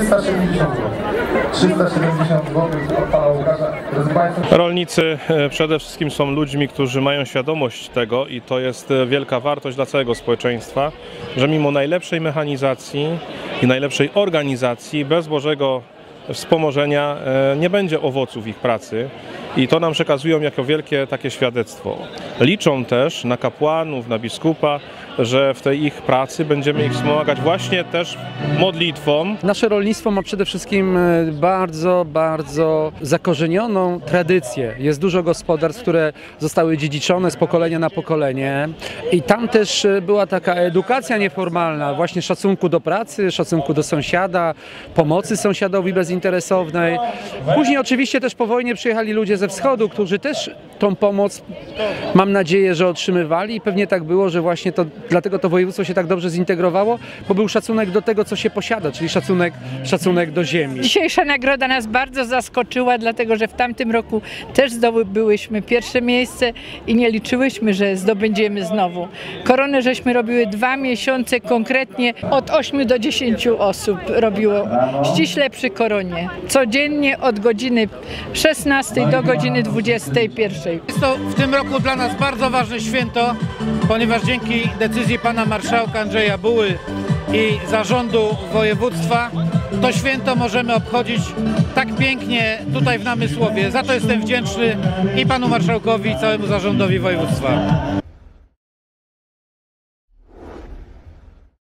370 zł. 370 zł od pana Łukasza. Drodzy Państwo, Rolnicy e, przede wszystkim są ludźmi, którzy mają świadomość tego i to jest e, wielka wartość dla całego społeczeństwa, że mimo najlepszej mechanizacji i najlepszej organizacji, bez Bożego wspomożenia e, nie będzie owoców ich pracy i to nam przekazują jako wielkie takie świadectwo. Liczą też na kapłanów, na biskupa, że w tej ich pracy będziemy ich wspomagać właśnie też modlitwą, Nasze rolnictwo ma przede wszystkim e, bardzo, bardzo zakorzenioną tradycję. Jest dużo gospodarstw, które zostały dziedziczone z pokolenia na pokolenie i tam też e, była taka edukacja nieformalna, właśnie szacunku do pracy, szacunku do sąsiada, pomocy sąsiadowi bezinteresownej. Później oczywiście też po wojnie przyjechali ludzie ze wschodu, którzy też tą pomoc mam nadzieję, że otrzymywali i pewnie tak było, że właśnie to, dlatego to województwo się tak dobrze zintegrowało, bo był szacunek do tego, co się posiada, czyli szacunek, szacunek do ziemi. Dzisiejsza nagroda nas bardzo zaskoczyła, dlatego że w tamtym roku też zdobyłyśmy pierwsze miejsce i nie liczyłyśmy, że zdobędziemy znowu. Koronę żeśmy robiły dwa miesiące, konkretnie od 8 do 10 osób robiło ściśle przy koronie. Codziennie od godziny 16 do godziny 21. Jest to w tym roku dla nas bardzo ważne święto, ponieważ dzięki decyzji pana marszałka Andrzeja Buły i zarządu województwa to święto możemy obchodzić tak pięknie tutaj w Namysłowie. Za to jestem wdzięczny i panu marszałkowi, i całemu zarządowi województwa.